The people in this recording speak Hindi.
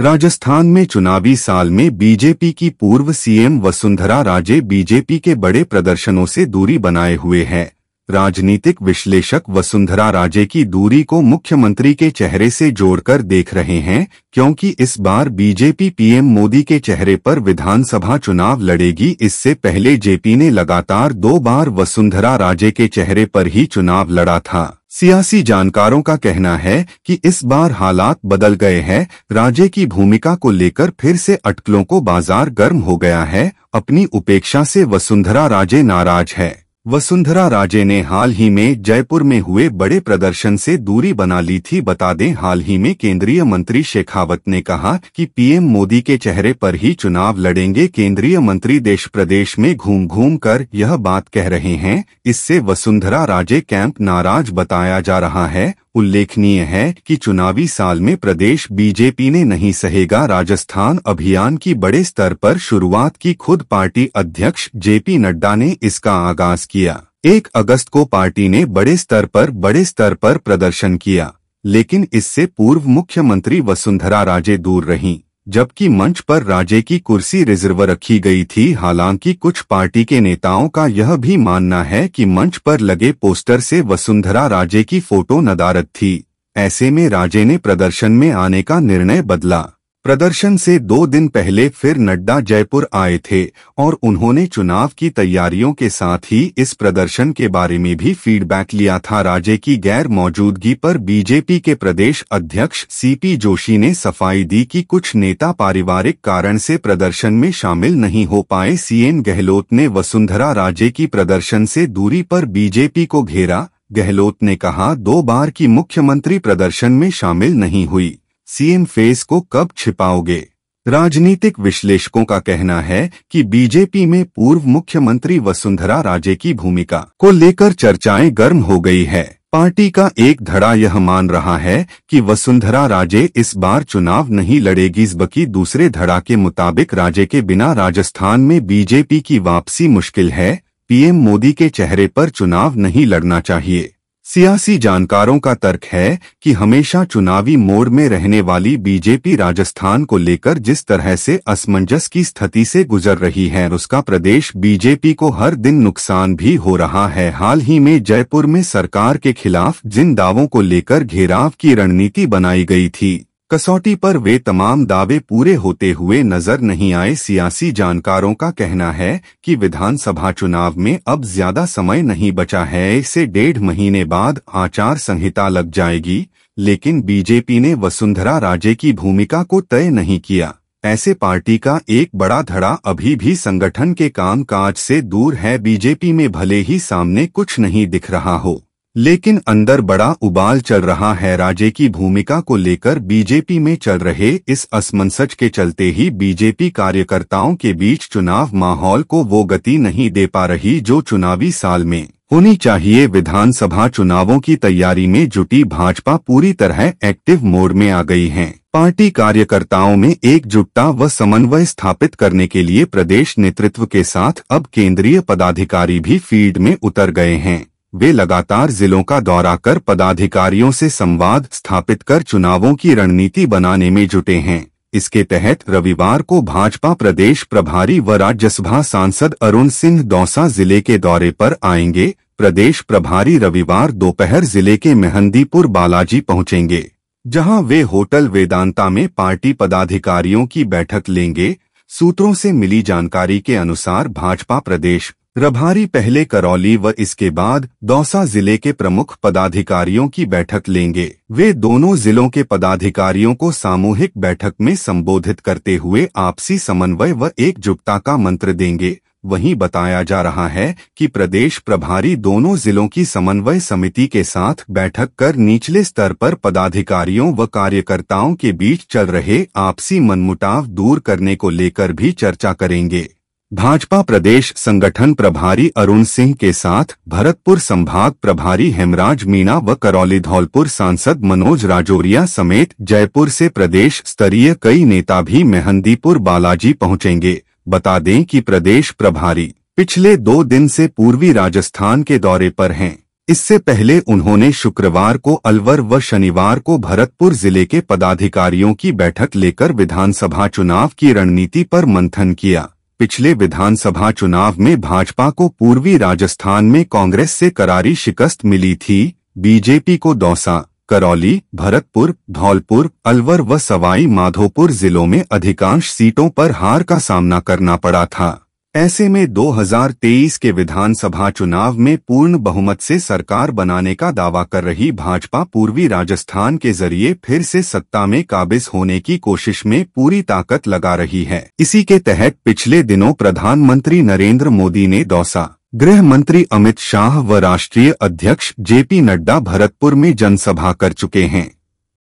राजस्थान में चुनावी साल में बीजेपी की पूर्व सीएम वसुंधरा राजे बीजेपी के बड़े प्रदर्शनों से दूरी बनाए हुए हैं। राजनीतिक विश्लेषक वसुंधरा राजे की दूरी को मुख्यमंत्री के चेहरे से जोड़कर देख रहे हैं, क्योंकि इस बार बीजेपी पीएम मोदी के चेहरे पर विधानसभा चुनाव लड़ेगी। इससे पहले जेपी ने लगातार दो बार वसुंधरा राजे के चेहरे पर ही चुनाव लड़ा था। सियासी जानकारों का कहना है कि इस बार हालात बदल गए हैं। राजे की भूमिका को लेकर फिर से अटकलों को बाज़ार गर्म हो गया है। अपनी उपेक्षा से वसुंधरा राजे नाराज़ है। वसुंधरा राजे ने हाल ही में जयपुर में हुए बड़े प्रदर्शन से दूरी बना ली थी। बता दें, हाल ही में केंद्रीय मंत्री शेखावत ने कहा कि पीएम मोदी के चेहरे पर ही चुनाव लड़ेंगे। केंद्रीय मंत्री देश प्रदेश में घूम घूम कर यह बात कह रहे हैं। इससे वसुंधरा राजे कैंप नाराज़ बताया जा रहा है उल्लेखनीय है कि चुनावी साल में प्रदेश बीजेपी ने नहीं सहेगा राजस्थान अभियान की बड़े स्तर पर शुरुआत की खुद पार्टी अध्यक्ष जेपी नड्डा ने इसका आगाज़ किया। एक अगस्त को पार्टी ने बड़े स्तर पर बड़े स्तर पर प्रदर्शन किया, लेकिन इससे पूर्व मुख्यमंत्री वसुंधरा राजे दूर रहीं। जबकि मंच पर राजे की कुर्सी रिज़र्व रखी गई थी। हालाँकि कुछ पार्टी के नेताओं का यह भी मानना है कि मंच पर लगे पोस्टर से वसुंधरा राजे की फ़ोटो नदारत थी। ऐसे में राजे ने प्रदर्शन में आने का निर्णय बदला। प्रदर्शन से दो दिन पहले फिर नड्डा जयपुर आए थे और उन्होंने चुनाव की तैयारियों के साथ ही इस प्रदर्शन के बारे में भी फीडबैक लिया था। राजे की गैर मौजूदगी पर बीजेपी के प्रदेश अध्यक्ष सीपी जोशी ने सफ़ाई दी कि कुछ नेता पारिवारिक कारण से प्रदर्शन में शामिल नहीं हो पाए। सीएम गहलोत ने वसुंधरा राजे की प्रदर्शन से दूरी पर बीजेपी को घेरा। गहलोत ने कहा, दो बार की मुख्यमंत्री प्रदर्शन में शामिल नहीं हुई। सीएम फेस को कब छिपाओगे? राजनीतिक विश्लेषकों का कहना है कि बीजेपी में पूर्व मुख्यमंत्री वसुंधरा राजे की भूमिका को लेकर चर्चाएँ गर्म हो गई है। पार्टी का एक धड़ा यह मान रहा है कि वसुंधरा राजे इस बार चुनाव नहीं लड़ेगी बकी दूसरे धड़ा के मुताबिक राजे के बिना राजस्थान में बीजेपी की वापसी मुश्किल है। पीएम मोदी के चेहरे पर चुनाव नहीं लड़ना चाहिए। सियासी जानकारों का तर्क है कि हमेशा चुनावी मोड में रहने वाली बीजेपी राजस्थान को लेकर जिस तरह से असमंजस की स्थिति से गुजर रही है, उसका प्रदेश बीजेपी को हर दिन नुकसान भी हो रहा है। हाल ही में जयपुर में सरकार के खिलाफ जिन दावों को लेकर घेराव की रणनीति बनाई गई थी। कसौटी पर वे तमाम दावे पूरे होते हुए नज़र नहीं आए। सियासी जानकारों का कहना है कि विधानसभा चुनाव में अब ज़्यादा समय नहीं बचा है। इसे डेढ़ महीने बाद आचार संहिता लग जाएगी, लेकिन बीजेपी ने वसुंधरा राजे की भूमिका को तय नहीं किया। ऐसे पार्टी का एक बड़ा धड़ा अभी भी संगठन के कामकाज से दूर है। बीजेपी में भले ही सामने कुछ नहीं दिख रहा हो। लेकिन अंदर बड़ा उबाल चल रहा है। राजे की भूमिका को लेकर बीजेपी में चल रहे इस असमंसच के चलते ही बीजेपी कार्यकर्ताओं के बीच चुनाव माहौल को वो गति नहीं दे पा रही जो चुनावी साल में होनी चाहिए। विधानसभा चुनावों की तैयारी में जुटी भाजपा पूरी तरह एक्टिव मोड में आ गई है। पार्टी कार्यकर्ताओं में एकजुटता व समन्वय स्थापित करने के लिए प्रदेश नेतृत्व के साथ अब केंद्रीय पदाधिकारी भी फ़ील्ड में उतर गए हैं। वे लगातार जिलों का दौरा कर पदाधिकारियों से संवाद स्थापित कर चुनावों की रणनीति बनाने में जुटे हैं। इसके तहत रविवार को भाजपा प्रदेश प्रभारी व राज्यसभा सांसद अरुण सिंह दौसा ज़िले के दौरे पर आएँगे। प्रदेश प्रभारी रविवार दोपहर ज़िले के मेहंदीपुर बालाजी पहुँचेंगे, जहाँ वे होटल वेदांता में पार्टी पदाधिकारियों की बैठक लेंगे। सूत्रों से मिली जानकारी के अनुसार भाजपा प्रदेश प्रभारी पहले करौली व इसके बाद दौसा ज़िले के प्रमुख पदाधिकारियों की बैठक लेंगे। वे दोनों जिलों के पदाधिकारियों को सामूहिक बैठक में संबोधित करते हुए आपसी समन्वय व एकजुटता का मंत्र देंगे। वहीं बताया जा रहा है कि प्रदेश प्रभारी दोनों जिलों की समन्वय समिति के साथ बैठक कर निचले स्तर पर पदाधिकारियों व कार्यकर्ताओं के बीच चल रहे आपसी मनमुटाव दूर करने को लेकर भी चर्चा करेंगे। भाजपा प्रदेश संगठन प्रभारी अरुण सिंह के साथ भरतपुर संभाग प्रभारी हेमराज मीणा व करौली धौलपुर सांसद मनोज राजौरिया समेत जयपुर से प्रदेश स्तरीय कई नेता भी मेहंदीपुर बालाजी पहुँचेंगे। बता दें कि प्रदेश प्रभारी पिछले दो दिन से पूर्वी राजस्थान के दौरे पर हैं। इससे पहले उन्होंने शुक्रवार को अलवर व शनिवार को भरतपुर ज़िले के पदाधिकारियों की बैठक लेकर विधानसभा चुनाव की रणनीति पर मंथन किया। पिछले विधानसभा चुनाव में भाजपा को पूर्वी राजस्थान में कांग्रेस से करारी शिकस्त मिली थी, बीजेपी को दौसा, करौली, भरतपुर, धौलपुर, अलवर व सवाई माधोपुर जिलों में अधिकांश सीटों पर हार का सामना करना पड़ा था। ऐसे में 2023 के विधानसभा चुनाव में पूर्ण बहुमत से सरकार बनाने का दावा कर रही भाजपा पूर्वी राजस्थान के ज़रिए फिर से सत्ता में काबिज होने की कोशिश में पूरी ताकत लगा रही है। इसी के तहत पिछले दिनों प्रधानमंत्री नरेंद्र मोदी ने दौसा, गृह मंत्री अमित शाह व राष्ट्रीय अध्यक्ष जेपी नड्डा भरतपुर में जनसभा कर चुके हैं।